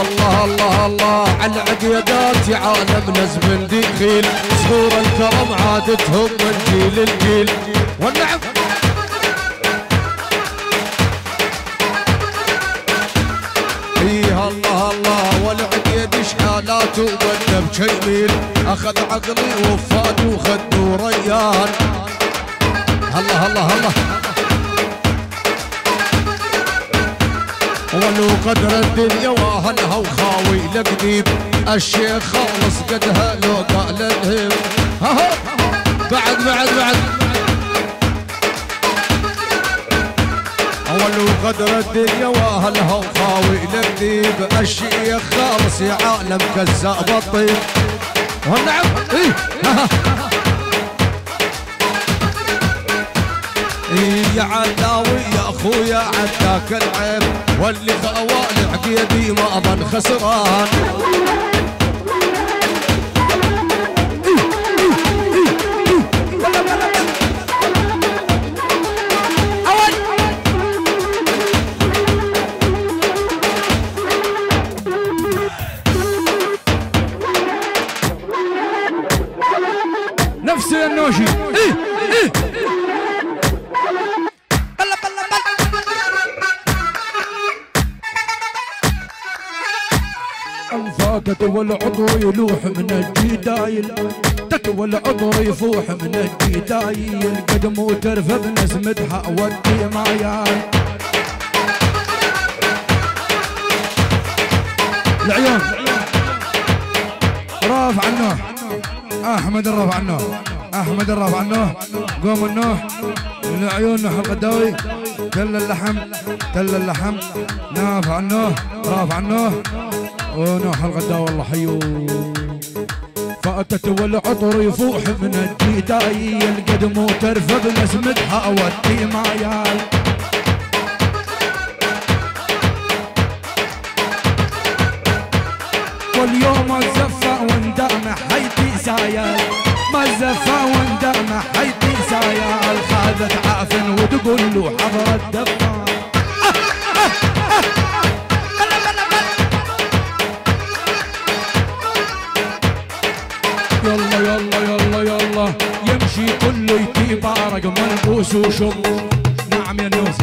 الله الله الله. على العقيدات يا عالم نزم دخيل. صخور الكرم عادتهم من جيل لجيل. والنعم. فيها الله الله. والعقيد شحالات وبدب شيميل أخذ عقلي وفاد وخد وريان الله الله الله. ولو قدر الدنيا واهلها وخاوي لقديم الشيخ خالص قدها لو قال الهم ها بعد بعد بعد. ولو قدر الدنيا واهلها وخاوي لقديم الشيخ خالص يا عالم كذاب الطيب. والنعم إيه. يا علاوي يا أخويا عداك العيب واللي خوالع عقيدي ما ظن خسران. انفاقت والعضو يلوح من الجدايل. تتوى العضو يفوح من الجدايل. قدم وترفض نسمتها ودي معيال العيون. رافع النوح أحمد الرافع النوح أحمد الرافع النوح قوم النوح العيون نوح القداوي تل اللحم. تل اللحم. نافع النوح رافع النوح ونوح الغداوي والله حيو. فأتت والعطر يفوح من الجداي القدم وترفض نسمتها ودي معيال واليوم الزفة وندم حيتي سايل ما الزفة وندم حيتي سايل خاذت عافن وتقول له حضر الدفة يتبارك ملبوس وشم نعم يا نوس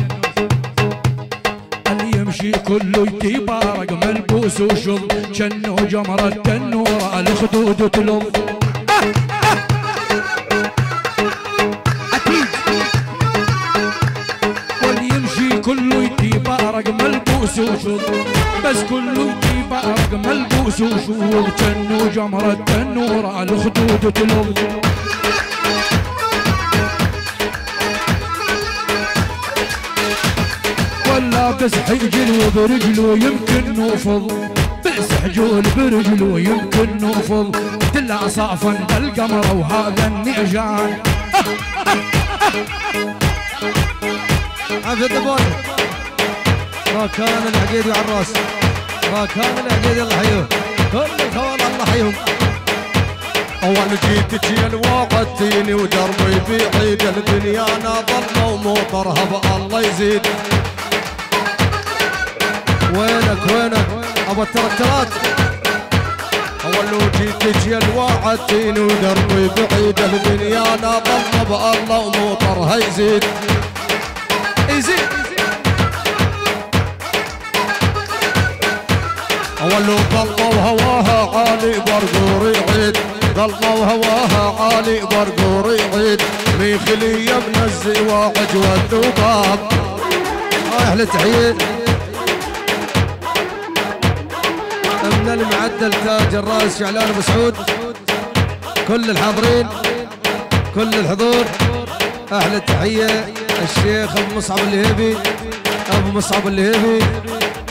اللي يمشي كله يتبارك ملبوس وشم شنو جمرة التنورة الخدود تلم وشم بس كله يتبارك ملبوس وشم شنو جمرة التنورة الخدود تلم ولا حجل وبرجله يمكن نوفض. بس حجول برجله يمكن نوفض. تلا صافن القمر وهذا النعجان. عافية الدبون راكان العقيدي على الرأس. راكان العقيدي الله يحييه كل الخوال الله يحييهم أول جيت تجي وعدتيني ودربي بعيد الدنيا. أنا ظلمه ومطرها بالله يزيد. وينك وينك؟ أبو التركترات أول جيت تجي وعدتيني ودربي بعيد الدنيا أنا بالله ومطرها يزيد يزيد أول ظلمه وهواها عالي برقور يعيد ظلمه وهواها عالي برقور يعيد ميخلية من الزواج والذباب. رايح لتحية من المعدل تاج الرأس شعلان أبو سعود. كل الحاضرين كل الحضور. أحلى تحيه الشيخ أبو مصعب اللهيبي أبو مصعب اللهيبي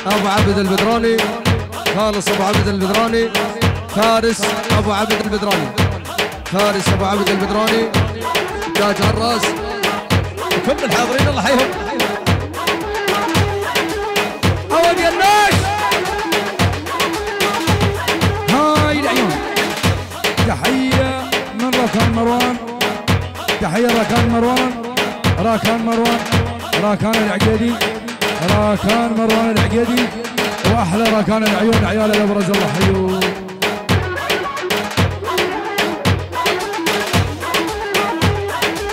أبو عبد البدراني خالص أبو عبد البدراني فارس أبو عبد البدراني فارس أبو عبد البدراني تاج الرأس. كل الحاضرين الله يحييهم. أول الناس! هاي تحية من راكان مروان. تحية راكان مروان. راكان مروان. راكان العقيدي. راكان مروان العقيدي. وأحلى ركان العيون عيال الأبرز الله حيو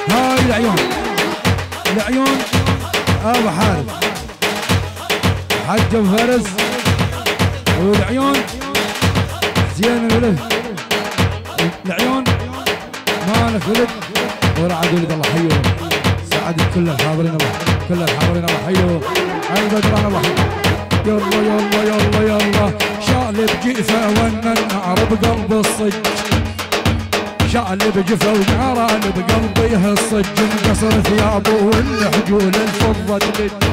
هاي العيون. العيون أبو حارب حج فارس. والعيون زين الولد العيون. مالك ولد ورعد ولد الله حيو. سعد كل الحاضرين الله. كل الحاضرين الله حيو. البدران الله. حيو يلا يلا يلا يلا. شالب جيفه ون النار بقلب الصج. شالب جفه ونعران بقلبيه الصج. انقصر ثيابه والحجول الفضة تلد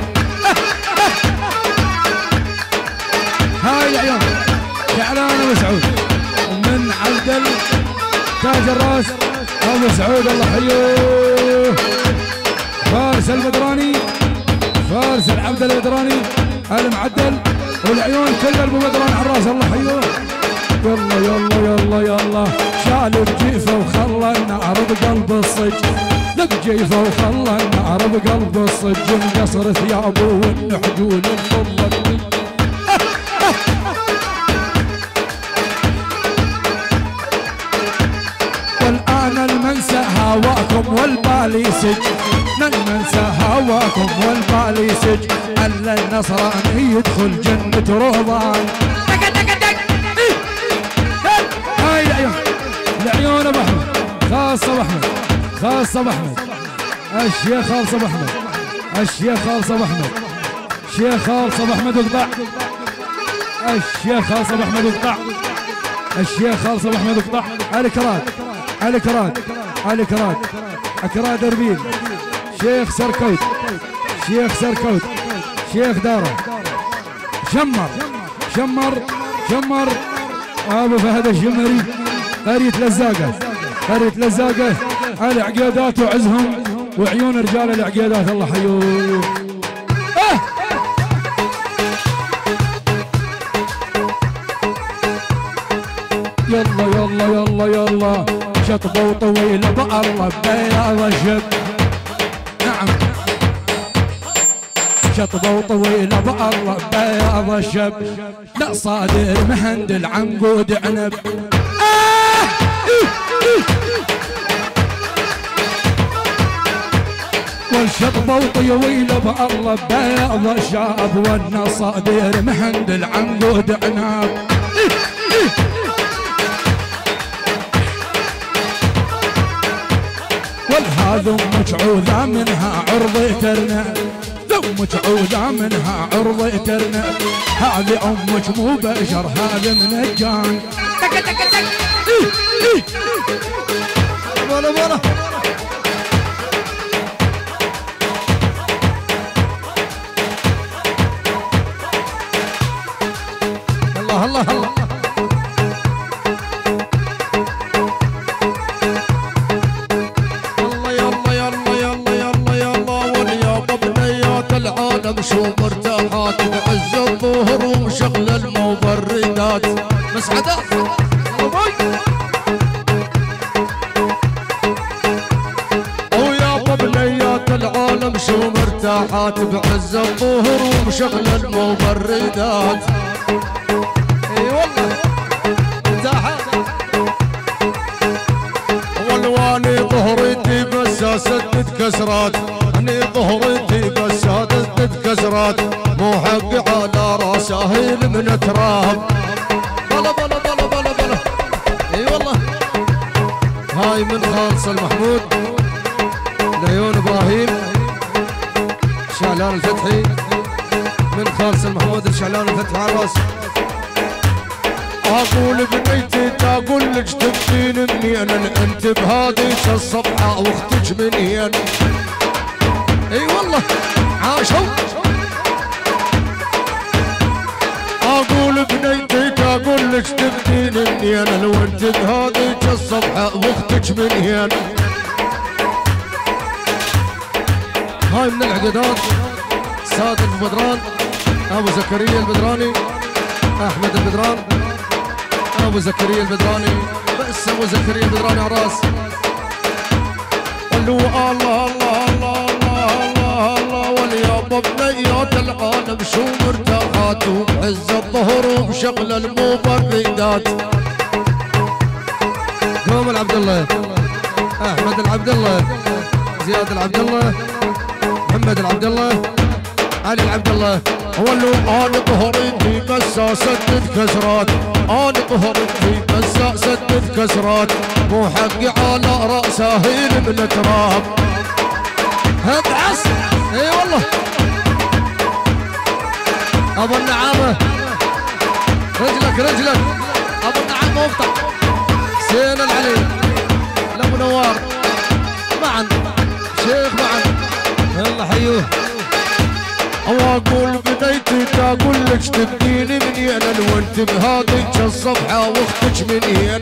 هاي العيون. شعلان مسعود. من عبد تاج الراس أبو سعود الله حيوه. فارس البدراني فارس العبد البدراني المعدل والعيون كل ابو بدران على الراس الله حيوه. يلا يلا يلا يلا. شالب جيفه وخلى النار بقلب الصج. لب جيفه وخلى النار بقلب الصج. انقصر ثيابه والنحجول الفضة والبالي سج ننسى هواكم والبالي سج ألا النصراني يدخل جنة روضان هاي العيون. العيون أبو أحمد. خاصة أبو أحمد. خاصة أبو أحمد. الشيخ خالص أبو أحمد. الشيخ خالص أبو أحمد. الشيخ خالص أبو أحمد اقطع الشيخ خالص أبو أحمد اقطع الشيخ خالص أبو أحمد اقطع علي كراد علي كراد علي كراد اكراد اربيل شيخ سركوت. شيخ سركوت. شيخ دارة. شمر شمر شمر أبو فهد الشمري قرية لزاقة. قرية لزاقة. على عقيادات وعزهم. وعيون رجال العقيادات الله حيوه. آه! يلا يلا يلا يلا. شطبة وطويلة بالله بياض الشب نعم. شطبة وطويلة بالله بياض الشب لا صادر مهند العنقود عنب. آه! والشطبة وطويلة بالله بياض الشاب والنصادر مهند العنقود عنب. عوذة منها عرض ترنب أمك عوذة منها عرض ترنب هذه أمك مو بشر هذا من الجان. تك تك تك. إيه إيه. بولا بولا. الله الله الله الله. شو مرتاحات بعز الظهر وشغل المبردات. أبوي. ويابا بنيات العالم شو مرتاحات بعز الظهر ومشغل المبردات. اي والله. والواني ظهرتي بس سدد كسرات اني ظهرتي كسرات مو حقي على راسه من تراب. بلا بلا بلا بلا بلا. إي والله. هاي من خالص المحمود. لعيون إبراهيم. شعلان الفتحي. من خالص المحمود الشعلان الفتحي على راسه أقول بنيتي تقول لك تبكين منين أنت بهذيك الصفحة واختك منين؟ إي والله. عاشوا. أقول بنيتي تقول لك تبكين منين؟ لو انت بهذيك الصفحه واختك منين؟ هاي من العقدات سادة البدران أبو زكريا البدراني أحمد البدران أبو زكريا البدراني بس أبو زكريا البدراني على راس قالوا الله الله الله بنيات العالم شو مرتاحات وبعز الظهر وبشغل المبردات قوم العبد الله. أحمد العبد الله. زياد العبد الله. محمد العبد الله. علي العبد الله. ولو أنا ظهري في بس سدد كسرات أنا ظهري في بس سدد كسرات مو حقي على رأسه من التراب. ابعص إي والله. أبو النعامه رجلك رجلك. أبو النعامه اقطع حسين العلي. لابو نوار. معا. شيخ معا. يلا حيوه واقول بديتي تقول لك تبديني من ين وانت بهذيك الصفحة واختك من ين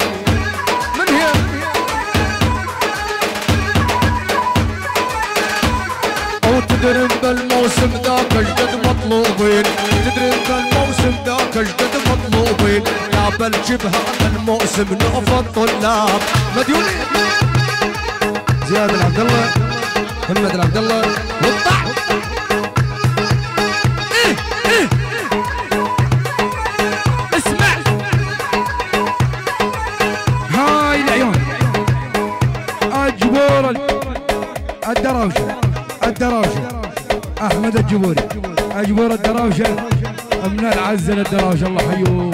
تدري بالموسم ذاك اجدد مطلوبين. تدري بالموسم ذاك اجدد مطلوبين. يا بالجبهه الموسم نوف الطلاب. مديونين زياد العبد الله محمد العبد الله. وقطع الدراوشه الله حيوه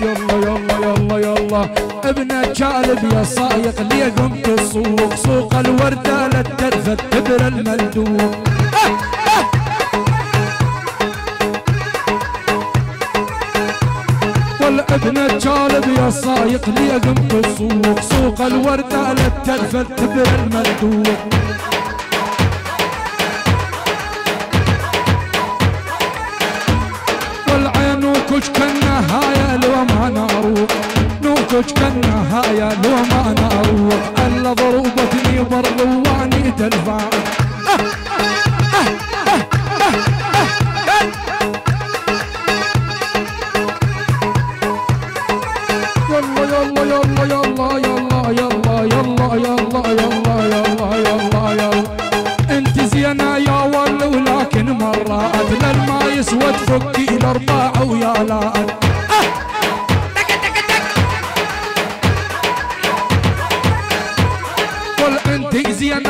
يلا يلا يلا يلا. ابن الجالب يا صايق لي قمت السوق. سوق الوردة للترفة تبر الملدوق والابن الجالب يا صايق لي قمت السوق. سوق الوردة للترفة تبر الملدوق نومك كالنهاية لو ما نروق نومك كالنهاية لو ما نروق ألا ضروبتني برضواني تنفعك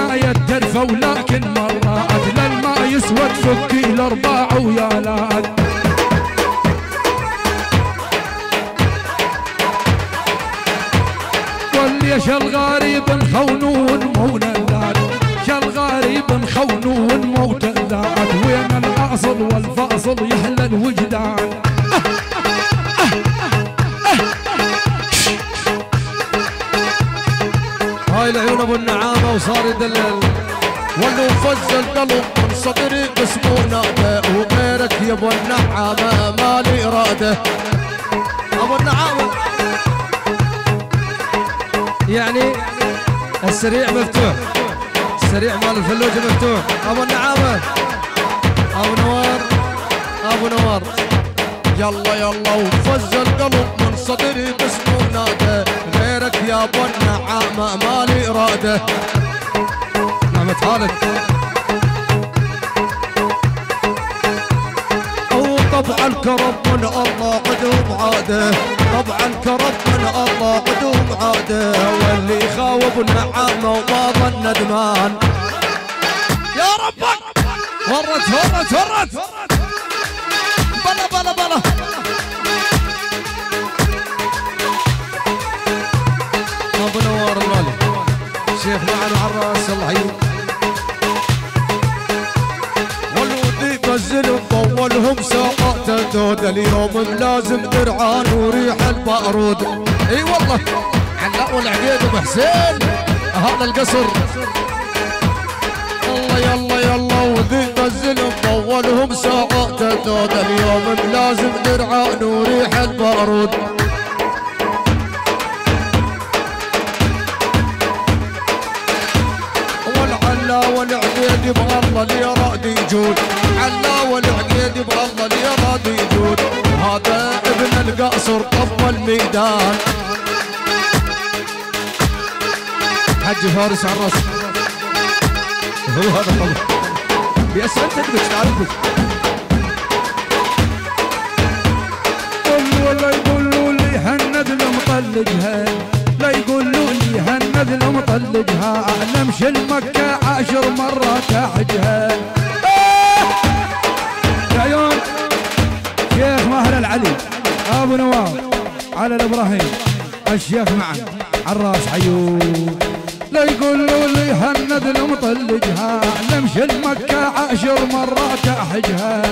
بداية درفة ولكن مرة أدلى ما يسوى تفكي الأرباع ويا لاد وليش الغريب مخونون مو لاد شالغريب مخونون مو لاد وين الأصل والفاصل يحلى الوجدان هاي العيون أبو النعامة وصار يدلل. ولو فز القلب من صدري قسمه نادى وغيرك يا أبو النعامة مالي إرادة. أبو النعامة. يعني السريع مفتوح. السريع مال الفلوجه مفتوح. أبو النعامة. أبو نوار. أبو نوار. يلا يلا وفز القلب من صدري قسمه نادى غيرك يا ابو النعامه مالي إرادة. نعمة خالد وطبع الكرم من الله قدوم عادة. طبع الكرم من الله قدوم عادة. واللي يخاوب النعامه وما ظن ندمان يا ربك ورت ورت ورت بلا بلا بلا. شيخ معنا على الراس الله يحييك والودي الزلم طولهم ساقات الدود. اليوم لازم درعان وريح البارود. إي والله علاء والعقيد ابو حسين. هذا القصر. الله يلا يلا وذي الزلم طولهم ساقات الدود. اليوم لازم درعان وريح البارود. والعقيد الله اللي يراد يجود. علا والعقيد الله اللي يراد يجود. هذا ابن القصر طف الميدان. حج فارس على الرأس. هو هذا طبعا. يا سلام تدبش قل ولا يقولوا لي هند المطلقها لي هند المطلقها نمشي المكة عشر مرات احجها عيون. شيخ ماهر العلي أبو نواف على الابراهيم الشيخ معا عراس عيون. لا يقولوا لي هند المطلقها. نمشي المكة عشر مرات احجها